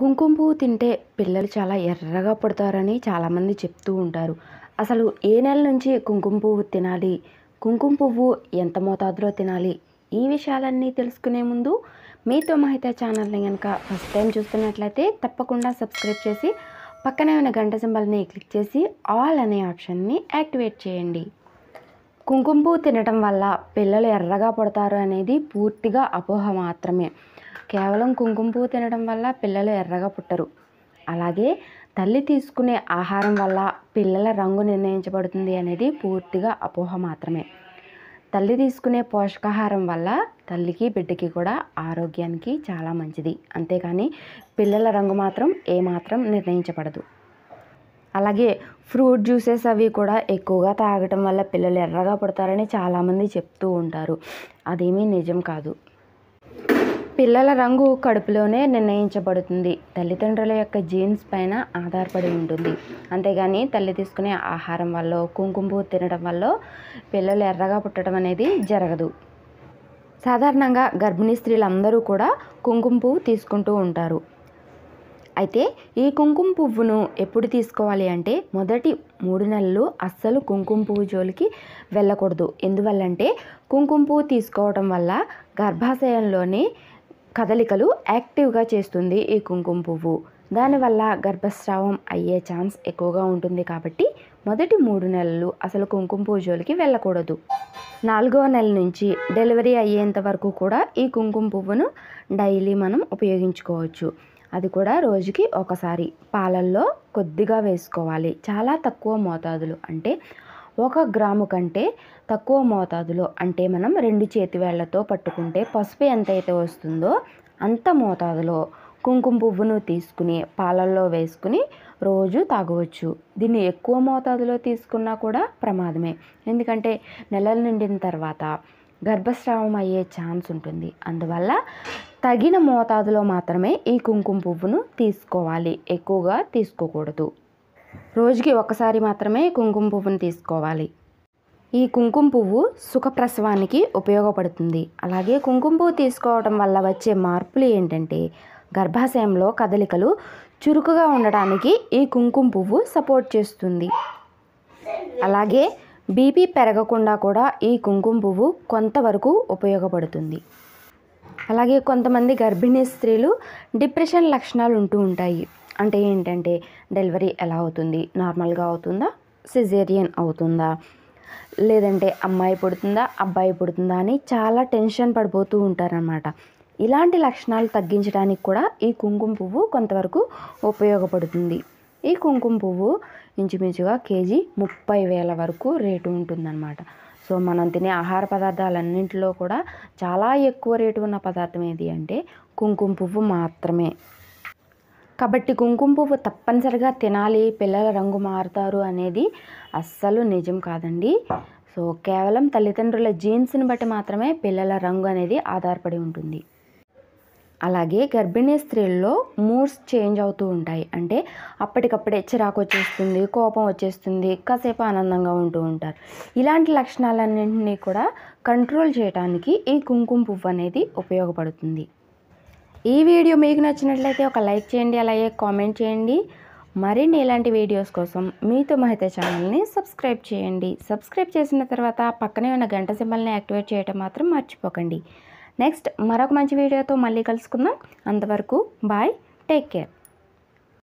కుంకుమ పువ్వు తింటే పిల్లలు చాలా ఎర్రగా పుడతారని చాలామంది చెప్తూ ఉంటారు. అసలు ఏ నెల నుంచి కుంకుమ పువ్వు తినాలి? కుంకుమ పువ్వు ఎంత మోతాదులో తినాలి? ఈ విషయాలన్నీ తెలుసుకునే ముందు మీతో మహిత ఛానల్ని కనుక ఫస్ట్ టైం చూస్తున్నట్లయితే తప్పకుండా సబ్స్క్రైబ్ చేసి పక్కనే ఉన్న గంట సింబల్ని క్లిక్ చేసి ఆల్ అనే ఆప్షన్ని యాక్టివేట్ చేయండి. కుంకుమ పువ్వు తినటం వల్ల పిల్లలు ఎర్రగా పుడతారు అనేది పూర్తిగా అపోహ మాత్రమే. కేవలం కుంకుమ పువ్వు తినడం వల్ల పిల్లలు ఎర్రగా పుట్టరు. అలాగే తల్లి తీసుకునే ఆహారం వల్ల పిల్లల రంగు నిర్ణయించబడుతుంది అనేది పూర్తిగా అపోహ మాత్రమే. తల్లి తీసుకునే పోషకాహారం వల్ల తల్లికి బిడ్డకి కూడా ఆరోగ్యానికి చాలా మంచిది. అంతేకాని పిల్లల రంగు మాత్రం ఏమాత్రం నిర్ణయించబడదు. అలాగే ఫ్రూట్ జ్యూసెస్ అవి కూడా ఎక్కువగా తాగటం వల్ల పిల్లలు ఎర్రగా పుడతారని చాలామంది చెప్తూ ఉంటారు. అదేమీ నిజం కాదు. పిల్లల రంగు కడుపులోనే నిర్ణయించబడుతుంది. తల్లిదండ్రుల యొక్క జీన్స్ పైన ఆధారపడి ఉంటుంది. అంతేగాని తల్లి తీసుకునే ఆహారం వల్ల కుంకుమ పువ్వు తినడం వల్ల పిల్లలు ఎర్రగా పుట్టడం అనేది జరగదు. సాధారణంగా గర్భిణీ స్త్రీలందరూ కూడా కుంకుమ పువ్వు తీసుకుంటూ ఉంటారు. అయితే ఈ కుంకుమ పువ్వును ఎప్పుడు తీసుకోవాలి అంటే మొదటి మూడు నెలలు అస్సలు కుంకుమ పువ్వు జోలికి వెళ్ళకూడదు. ఎందువల్లంటే కుంకుమ పువ్వు తీసుకోవడం వల్ల గర్భాశయంలోని కదలికలు యాక్టివ్గా చేస్తుంది ఈ కుంకుమ పువ్వు. దానివల్ల గర్భస్రావం అయ్యే ఛాన్స్ ఎక్కువగా ఉంటుంది కాబట్టి మొదటి మూడు నెలలు అసలు కుంకుమ పువ్వు జోలికి వెళ్ళకూడదు. నాలుగవ నెల నుంచి డెలివరీ అయ్యేంత వరకు కూడా ఈ కుంకుమ పువ్వును డైలీ మనం ఉపయోగించుకోవచ్చు. అది కూడా రోజుకి ఒకసారి. పాలల్లో కొద్దిగా వేసుకోవాలి. చాలా తక్కువ మోతాదులు. అంటే ఒక గ్రాము కంటే తక్కువ మోతాదులో అంటే మనం రెండు చేతివేళ్ళతో పట్టుకుంటే పసుపు ఎంతైతే వస్తుందో అంత మోతాదులో కుంకుమ పువ్వును తీసుకుని పాలల్లో వేసుకుని రోజు తాగవచ్చు. దీన్ని ఎక్కువ మోతాదులో తీసుకున్నా కూడా ప్రమాదమే. ఎందుకంటే నెలల నిండిన తర్వాత గర్భస్రావం అయ్యే ఛాన్స్ ఉంటుంది. అందువల్ల తగిన మోతాదులో మాత్రమే ఈ కుంకుమ పువ్వును తీసుకోవాలి. ఎక్కువగా తీసుకోకూడదు. రోజుకి ఒకసారి మాత్రమే కుంకుమ పువ్వును తీసుకోవాలి. ఈ కుంకుమ పువ్వు సుఖప్రసవానికి ఉపయోగపడుతుంది. అలాగే కుంకుమ పువ్వు తీసుకోవడం వల్ల వచ్చే మార్పులు ఏంటంటే గర్భాశయంలో కదలికలు చురుకుగా ఉండడానికి ఈ కుంకుమ పువ్వు సపోర్ట్ చేస్తుంది. అలాగే బీపీ పెరగకుండా కూడా ఈ కుంకుమ పువ్వు కొంతవరకు ఉపయోగపడుతుంది. అలాగే కొంతమంది గర్భిణీ స్త్రీలు డిప్రెషన్ లక్షణాలు ఉంటూ ఉంటాయి. అంటే ఏంటంటే డెలివరీ ఎలా అవుతుంది? నార్మల్గా అవుతుందా? సిజేరియన్ అవుతుందా? లేదంటే అమ్మాయి పుడుతుందా? అబ్బాయి పుడుతుందా? అని చాలా టెన్షన్ పడిపోతూ ఉంటారనమాట ఇలాంటి లక్షణాలు తగ్గించడానికి కూడా ఈ కుంకుమ పువ్వు కొంతవరకు ఉపయోగపడుతుంది. ఈ కుంకుమ పువ్వు ఇంచుమించుగా కేజీ ముప్పై వేల వరకు రేటు ఉంటుందన్నమాట. సో మనం తినే ఆహార పదార్థాలన్నింటిలో కూడా చాలా ఎక్కువ రేటు ఉన్న పదార్థం ఏది అంటే కుంకుమ పువ్వు మాత్రమే. కాబట్టి కుంకుమ పువ్వు తప్పనిసరిగా తినాలి పిల్లల రంగు మారుతారు అనేది అస్సలు నిజం కాదండి. సో కేవలం తల్లిదండ్రుల జీన్స్ని బట్టి మాత్రమే పిల్లల రంగు అనేది ఆధారపడి ఉంటుంది. అలాగే గర్భిణీ స్త్రీల్లో మూడ్స్ చేంజ్ అవుతూ ఉంటాయి. అంటే అప్పటికప్పుడే చిరాకు వచ్చేస్తుంది కోపం వచ్చేస్తుంది కాసేపు ఆనందంగా ఉంటూ ఉంటారు. ఇలాంటి లక్షణాలన్నింటినీ కూడా కంట్రోల్ చేయడానికి ఈ కుంకుమ పువ్వు అనేది ఉపయోగపడుతుంది. ఈ వీడియో మీకు నచ్చినట్లయితే ఒక లైక్ చేయండి అలాగే కామెంట్ చేయండి. మరిన్ని ఇలాంటి వీడియోస్ కోసం మీతో మహిత ఛానల్ని సబ్స్క్రైబ్ చేయండి. సబ్స్క్రైబ్ చేసిన తర్వాత పక్కనే ఉన్న గంట సింబల్ని యాక్టివేట్ చేయడం మాత్రం మర్చిపోకండి. నెక్స్ట్ మరొక మంచి వీడియోతో మళ్ళీ కలుసుకుందాం. అంతవరకు బాయ్ టేక్ కేర్.